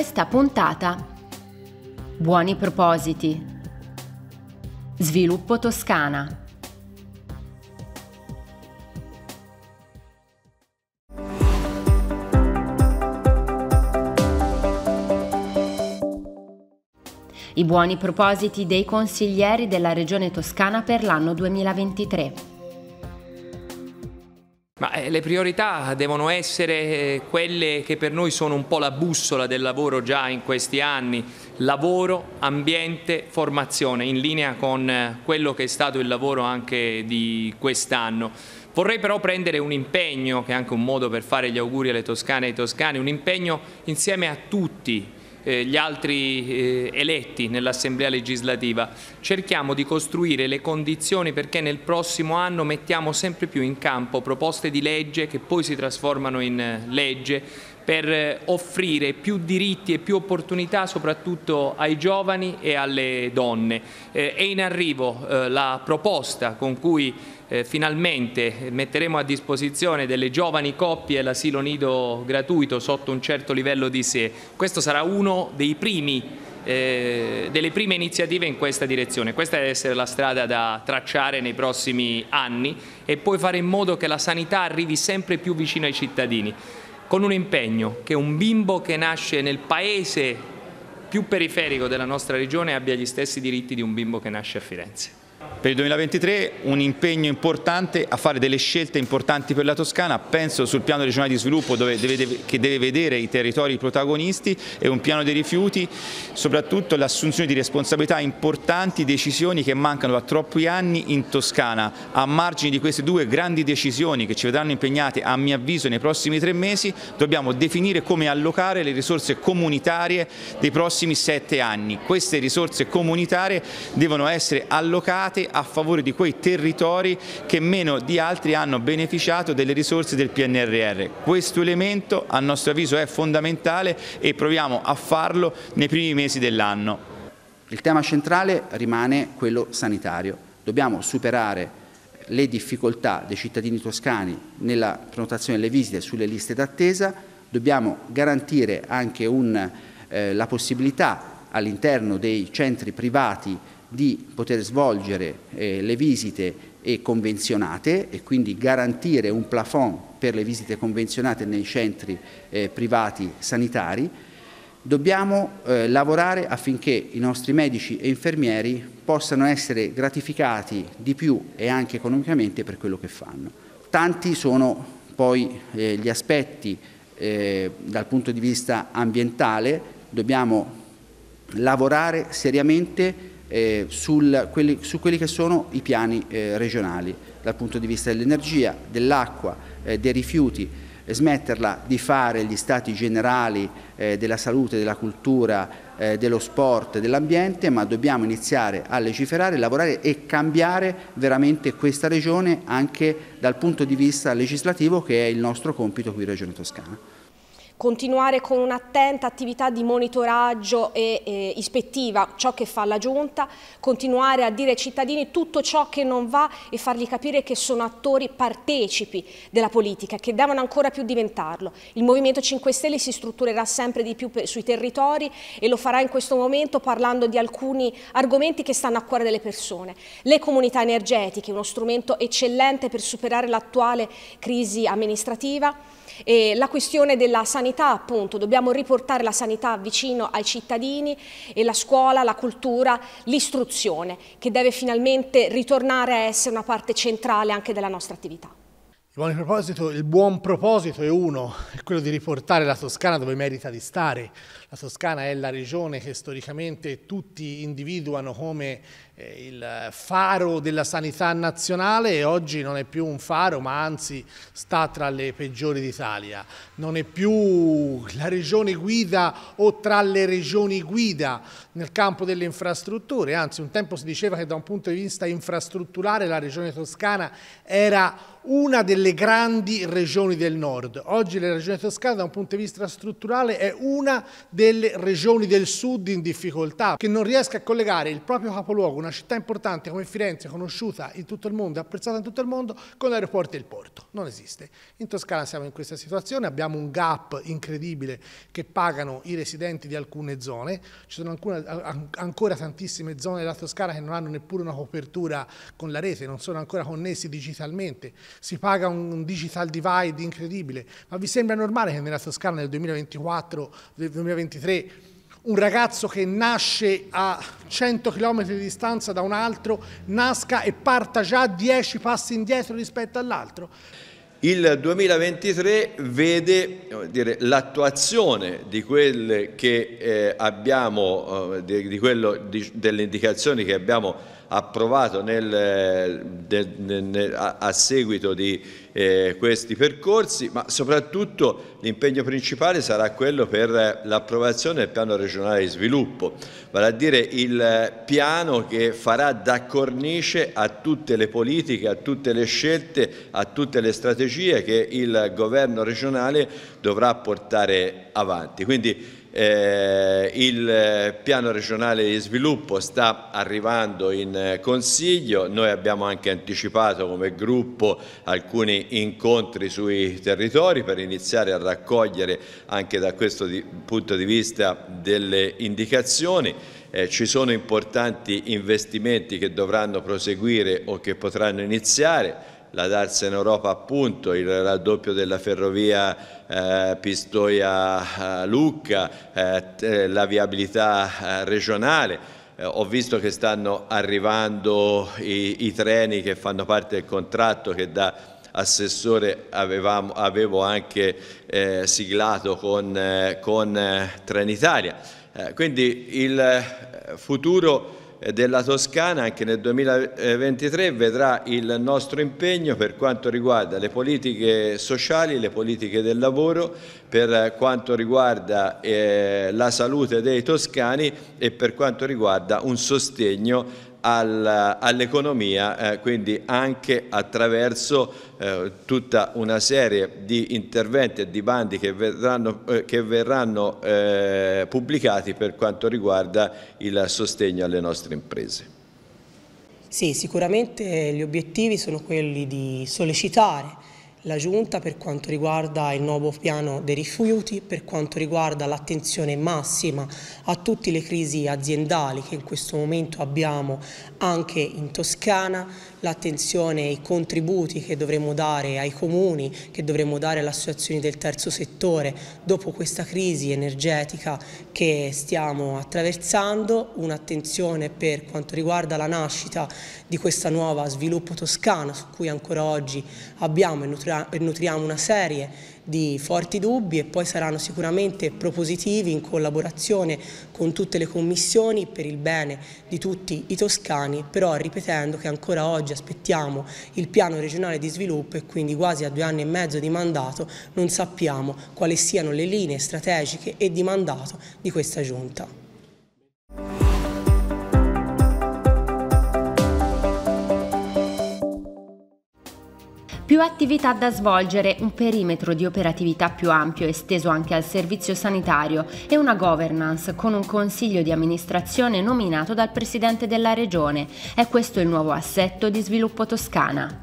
questa puntata Buoni propositi. Sviluppo Toscana. I buoni propositi dei consiglieri della Regione Toscana per l'anno 2023. Ma eh, le priorità devono essere eh, quelle che per noi sono un po' la bussola del lavoro già in questi anni, lavoro, ambiente, formazione, in linea con eh, quello che è stato il lavoro anche di quest'anno. Vorrei però prendere un impegno, che è anche un modo per fare gli auguri alle toscane e ai toscani, un impegno insieme a tutti gli altri eh, eletti nell'Assemblea legislativa, cerchiamo di costruire le condizioni perché nel prossimo anno mettiamo sempre più in campo proposte di legge che poi si trasformano in eh, legge per eh, offrire più diritti e più opportunità soprattutto ai giovani e alle donne. Eh, è in arrivo eh, la proposta con cui eh, finalmente metteremo a disposizione delle giovani coppie l'asilo nido gratuito sotto un certo livello di sé. Questo sarà uno dei primi eh, delle prime iniziative in questa direzione. Questa deve essere la strada da tracciare nei prossimi anni e poi fare in modo che la sanità arrivi sempre più vicino ai cittadini, con un impegno che un bimbo che nasce nel paese più periferico della nostra regione abbia gli stessi diritti di un bimbo che nasce a Firenze. Per il 2023 un impegno importante a fare delle scelte importanti per la Toscana, penso sul piano regionale di sviluppo deve, che deve vedere i territori protagonisti e un piano dei rifiuti, soprattutto l'assunzione di responsabilità importanti, decisioni che mancano da troppi anni in Toscana. A margine di queste due grandi decisioni che ci vedranno impegnate a mio avviso nei prossimi tre mesi, dobbiamo definire come allocare le risorse comunitarie dei prossimi sette anni. Queste risorse comunitarie devono essere allocate a favore di quei territori che meno di altri hanno beneficiato delle risorse del PNRR. Questo elemento a nostro avviso è fondamentale e proviamo a farlo nei primi mesi dell'anno. Il tema centrale rimane quello sanitario. Dobbiamo superare le difficoltà dei cittadini toscani nella prenotazione delle visite sulle liste d'attesa, dobbiamo garantire anche un, eh, la possibilità all'interno dei centri privati di poter svolgere eh, le visite e convenzionate e quindi garantire un plafond per le visite convenzionate nei centri eh, privati sanitari, dobbiamo eh, lavorare affinché i nostri medici e infermieri possano essere gratificati di più e anche economicamente per quello che fanno. Tanti sono poi eh, gli aspetti eh, dal punto di vista ambientale, dobbiamo lavorare seriamente eh, sul, quelli, su quelli che sono i piani eh, regionali dal punto di vista dell'energia, dell'acqua, eh, dei rifiuti, smetterla di fare gli stati generali eh, della salute, della cultura, eh, dello sport, dell'ambiente, ma dobbiamo iniziare a legiferare, lavorare e cambiare veramente questa regione anche dal punto di vista legislativo che è il nostro compito qui in Regione Toscana continuare con un'attenta attività di monitoraggio e eh, ispettiva ciò che fa la Giunta, continuare a dire ai cittadini tutto ciò che non va e fargli capire che sono attori partecipi della politica, che devono ancora più diventarlo. Il Movimento 5 Stelle si strutturerà sempre di più sui territori e lo farà in questo momento parlando di alcuni argomenti che stanno a cuore delle persone. Le comunità energetiche, uno strumento eccellente per superare l'attuale crisi amministrativa, e la questione della sanità, appunto, dobbiamo riportare la sanità vicino ai cittadini e la scuola, la cultura, l'istruzione, che deve finalmente ritornare a essere una parte centrale anche della nostra attività. Il buon, proposito, il buon proposito è uno, è quello di riportare la Toscana dove merita di stare. La Toscana è la regione che storicamente tutti individuano come il faro della sanità nazionale e oggi non è più un faro ma anzi sta tra le peggiori d'Italia. Non è più la regione guida o tra le regioni guida nel campo delle infrastrutture, anzi un tempo si diceva che da un punto di vista infrastrutturale la regione toscana era una delle grandi regioni del nord. Oggi la regione toscana da un punto di vista strutturale è una delle regioni del sud in difficoltà, che non riesca a collegare il proprio capoluogo, una una città importante come Firenze, conosciuta in tutto il mondo, apprezzata in tutto il mondo, con l'aeroporto e il porto. Non esiste. In Toscana siamo in questa situazione, abbiamo un gap incredibile che pagano i residenti di alcune zone, ci sono ancora, ancora tantissime zone della Toscana che non hanno neppure una copertura con la rete, non sono ancora connessi digitalmente, si paga un digital divide incredibile, ma vi sembra normale che nella Toscana nel 2024, nel 2023 un ragazzo che nasce a 100 km di distanza da un altro nasca e parta già 10 passi indietro rispetto all'altro? Il 2023 vede l'attuazione di eh, eh, di, di delle indicazioni che abbiamo approvato nel, de, nel, a, a, seguito di eh, questi percorsi, ma soprattutto l'impegno principale sarà quello per l'approvazione del piano regionale di sviluppo, vale a dire il piano che farà da cornice a tutte le politiche, a tutte le scelte, a tutte le strategie che il governo regionale dovrà portare avanti. Quindi, eh, il piano regionale di sviluppo sta arrivando in Consiglio, noi abbiamo anche anticipato come gruppo alcuni incontri sui territori per iniziare a raccogliere anche da questo di, punto di vista delle indicazioni. Eh, ci sono importanti investimenti che dovranno proseguire o che potranno iniziare la Darsena Europa appunto, il raddoppio della ferrovia eh, Pistoia-Lucca, eh, eh, la viabilità eh, regionale. Eh, ho visto che stanno arrivando i, i, treni che fanno parte del contratto che da assessore avevamo, avevo anche eh, siglato con, con Trenitalia. quindi il futuro della Toscana anche nel 2023 vedrà il nostro impegno per quanto riguarda le politiche sociali, le politiche del lavoro, per quanto riguarda eh, la salute dei toscani e per quanto riguarda un sostegno all'economia, eh, quindi anche attraverso eh, tutta una serie di interventi e di bandi che verranno, eh, che verranno eh, pubblicati per quanto riguarda il sostegno alle nostre imprese. Sì, sicuramente gli obiettivi sono quelli di sollecitare la Giunta per quanto riguarda il nuovo piano dei rifiuti, per quanto riguarda l'attenzione massima a tutte le crisi aziendali che in questo momento abbiamo anche in Toscana, l'attenzione ai contributi che dovremo dare ai comuni, che dovremo dare alle associazioni del terzo settore dopo questa crisi energetica che stiamo attraversando, un'attenzione per quanto riguarda la nascita di questa nuova sviluppo toscana su cui ancora oggi abbiamo e nutriamo una serie di forti dubbi e poi saranno sicuramente propositivi in collaborazione con tutte le commissioni per il bene di tutti i toscani, però ripetendo che ancora oggi aspettiamo il piano regionale di sviluppo e quindi quasi a due anni e mezzo di mandato non sappiamo quali siano le linee strategiche e di mandato di questa Giunta. Attività da svolgere, un perimetro di operatività più ampio esteso anche al servizio sanitario e una governance con un consiglio di amministrazione nominato dal Presidente della Regione. È questo il nuovo assetto di sviluppo toscana.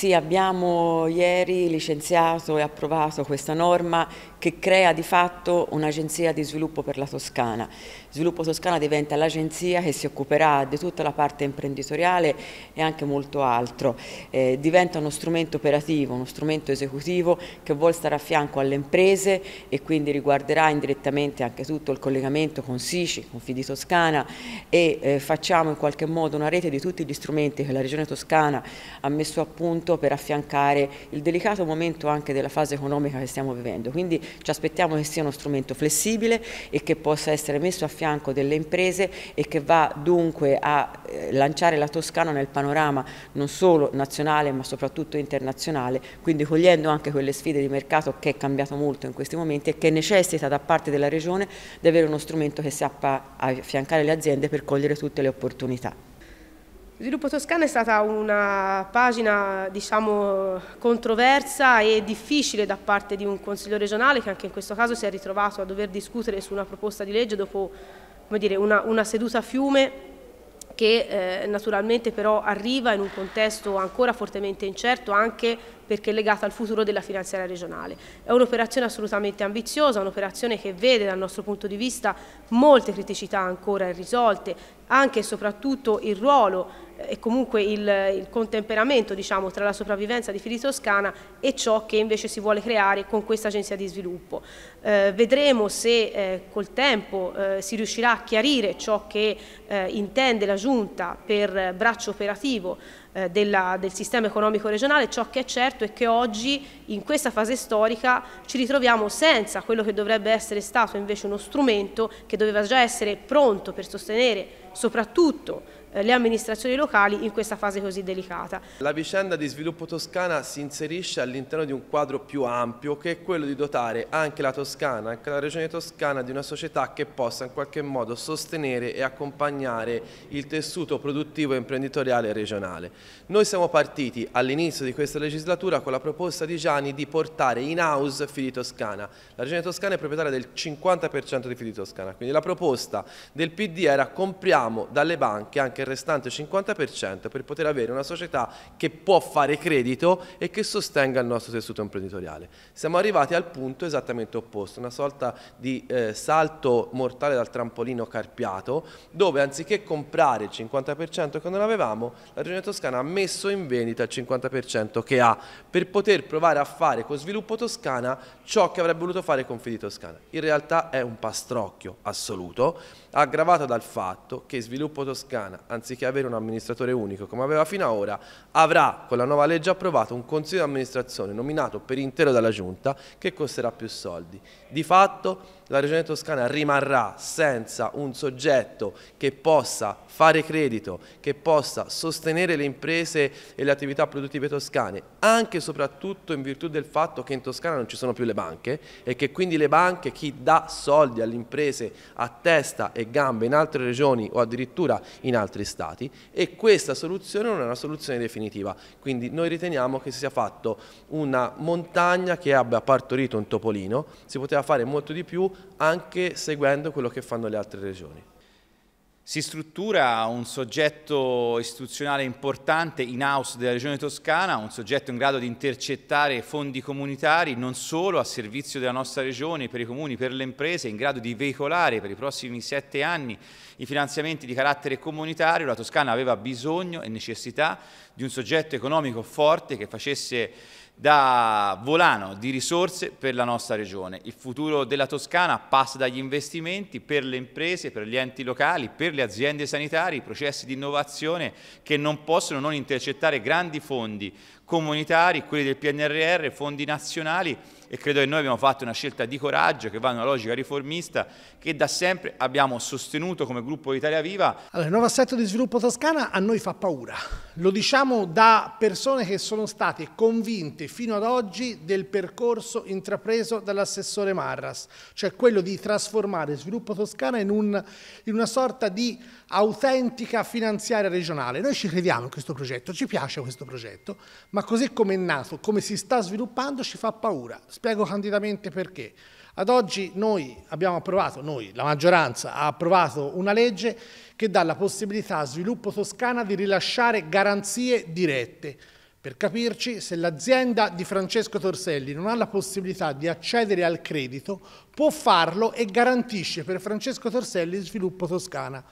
Sì, abbiamo ieri licenziato e approvato questa norma che crea di fatto un'agenzia di sviluppo per la Toscana. Sviluppo Toscana diventa l'agenzia che si occuperà di tutta la parte imprenditoriale e anche molto altro. Eh, diventa uno strumento operativo, uno strumento esecutivo che vuole stare a fianco alle imprese e quindi riguarderà indirettamente anche tutto il collegamento con Sici, con Fidi Toscana e eh, facciamo in qualche modo una rete di tutti gli strumenti che la Regione Toscana ha messo a punto per affiancare il delicato momento anche della fase economica che stiamo vivendo. Quindi ci aspettiamo che sia uno strumento flessibile e che possa essere messo a fianco delle imprese e che va dunque a eh, lanciare la Toscana nel panorama non solo nazionale ma soprattutto internazionale, quindi cogliendo anche quelle sfide di mercato che è cambiato molto in questi momenti e che necessita da parte della Regione di avere uno strumento che sappia affiancare le aziende per cogliere tutte le opportunità. Sviluppo Toscana è stata una pagina diciamo, controversa e difficile da parte di un Consiglio regionale che anche in questo caso si è ritrovato a dover discutere su una proposta di legge dopo dire, una, una seduta fiume che eh, naturalmente però arriva in un contesto ancora fortemente incerto anche perché è legata al futuro della finanziaria regionale. È un'operazione assolutamente ambiziosa, un'operazione che vede dal nostro punto di vista molte criticità ancora irrisolte, anche e soprattutto il ruolo e comunque il, il contemperamento diciamo, tra la sopravvivenza di Fili Toscana e ciò che invece si vuole creare con questa agenzia di sviluppo. Eh, vedremo se eh, col tempo eh, si riuscirà a chiarire ciò che eh, intende la Giunta per braccio operativo eh, della, del sistema economico regionale, ciò che è certo è che oggi in questa fase storica ci ritroviamo senza quello che dovrebbe essere stato invece uno strumento che doveva già essere pronto per sostenere soprattutto le amministrazioni locali in questa fase così delicata. La vicenda di sviluppo toscana si inserisce all'interno di un quadro più ampio che è quello di dotare anche la Toscana, anche la regione toscana di una società che possa in qualche modo sostenere e accompagnare il tessuto produttivo e imprenditoriale regionale. Noi siamo partiti all'inizio di questa legislatura con la proposta di Gianni di portare in house Fili Toscana. La regione toscana è proprietaria del 50% di Fili Toscana, quindi la proposta del PD era compriamo dalle banche anche anche il restante 50% per poter avere una società che può fare credito e che sostenga il nostro tessuto imprenditoriale. Siamo arrivati al punto esattamente opposto, una sorta di eh, salto mortale dal trampolino carpiato, dove anziché comprare il 50% che non avevamo, la Regione Toscana ha messo in vendita il 50% che ha per poter provare a fare con Sviluppo Toscana ciò che avrebbe voluto fare con Fidi Toscana. In realtà è un pastrocchio assoluto, aggravato dal fatto che Sviluppo Toscana anziché avere un amministratore unico come aveva fino ad ora, avrà con la nuova legge approvata un consiglio di amministrazione nominato per intero dalla Giunta che costerà più soldi. Di fatto la Regione Toscana rimarrà senza un soggetto che possa fare credito, che possa sostenere le imprese e le attività produttive toscane, anche e soprattutto in virtù del fatto che in Toscana non ci sono più le banche e che quindi le banche, chi dà soldi alle imprese a testa e gambe in altre regioni o addirittura in altri stati e questa soluzione non è una soluzione definitiva, quindi noi riteniamo che si sia fatto una montagna che abbia partorito un topolino, si poteva fare molto di più anche seguendo quello che fanno le altre regioni. Si struttura un soggetto istituzionale importante in house della Regione Toscana, un soggetto in grado di intercettare fondi comunitari non solo a servizio della nostra Regione, per i comuni, per le imprese, in grado di veicolare per i prossimi sette anni i finanziamenti di carattere comunitario. La Toscana aveva bisogno e necessità di un soggetto economico forte che facesse da volano di risorse per la nostra regione. Il futuro della Toscana passa dagli investimenti per le imprese, per gli enti locali, per le aziende sanitarie, i processi di innovazione che non possono non intercettare grandi fondi comunitari, quelli del PNRR, fondi nazionali e credo che noi abbiamo fatto una scelta di coraggio che va in una logica riformista che da sempre abbiamo sostenuto come gruppo Italia Viva. Allora, il nuovo assetto di sviluppo toscana a noi fa paura. Lo diciamo da persone che sono state convinte fino ad oggi del percorso intrapreso dall'assessore Marras, cioè quello di trasformare sviluppo toscana in, un, in una sorta di autentica finanziaria regionale. Noi ci crediamo in questo progetto, ci piace questo progetto, ma così come è nato, come si sta sviluppando, ci fa paura. Spiego candidamente perché. Ad oggi noi abbiamo approvato, noi, la maggioranza, ha approvato una legge che dà la possibilità a Sviluppo Toscana di rilasciare garanzie dirette. Per capirci, se l'azienda di Francesco Torselli non ha la possibilità di accedere al credito, può farlo e garantisce per Francesco Torselli Sviluppo Toscana.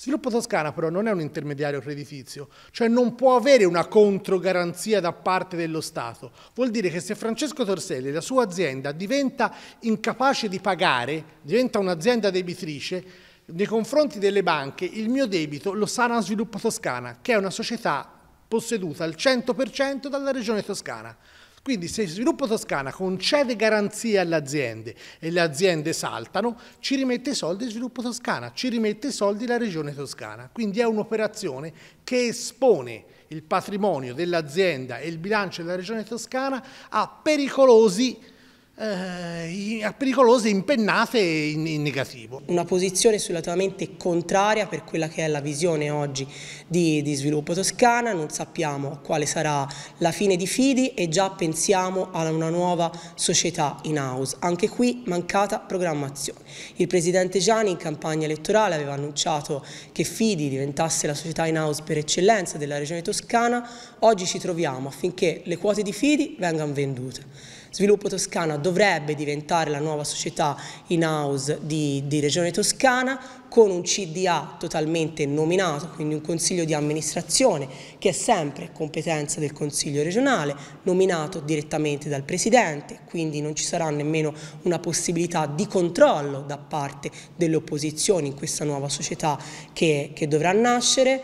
Sviluppo Toscana però non è un intermediario creditizio, cioè non può avere una controgaranzia da parte dello Stato. Vuol dire che se Francesco Torselli, la sua azienda, diventa incapace di pagare, diventa un'azienda debitrice, nei confronti delle banche il mio debito lo sana Sviluppo Toscana, che è una società posseduta al 100% dalla regione toscana. Quindi se Sviluppo Toscana concede garanzie alle aziende e le aziende saltano, ci rimette i soldi Sviluppo Toscana, ci rimette i soldi la Regione Toscana. Quindi è un'operazione che espone il patrimonio dell'azienda e il bilancio della Regione Toscana a pericolosi eh, pericolose impennate in, in, negativo. Una posizione assolutamente contraria per quella che è la visione oggi di, di sviluppo toscana, non sappiamo quale sarà la fine di Fidi e già pensiamo a una nuova società in house, anche qui mancata programmazione. Il Presidente Gianni in campagna elettorale aveva annunciato che Fidi diventasse la società in house per eccellenza della regione toscana, oggi ci troviamo affinché le quote di Fidi vengano vendute. Sviluppo Toscana dovrebbe diventare la nuova società in house di, di Regione Toscana con un CDA totalmente nominato, quindi un consiglio di amministrazione che è sempre competenza del consiglio regionale, nominato direttamente dal presidente, quindi non ci sarà nemmeno una possibilità di controllo da parte delle opposizioni in questa nuova società che, che dovrà nascere.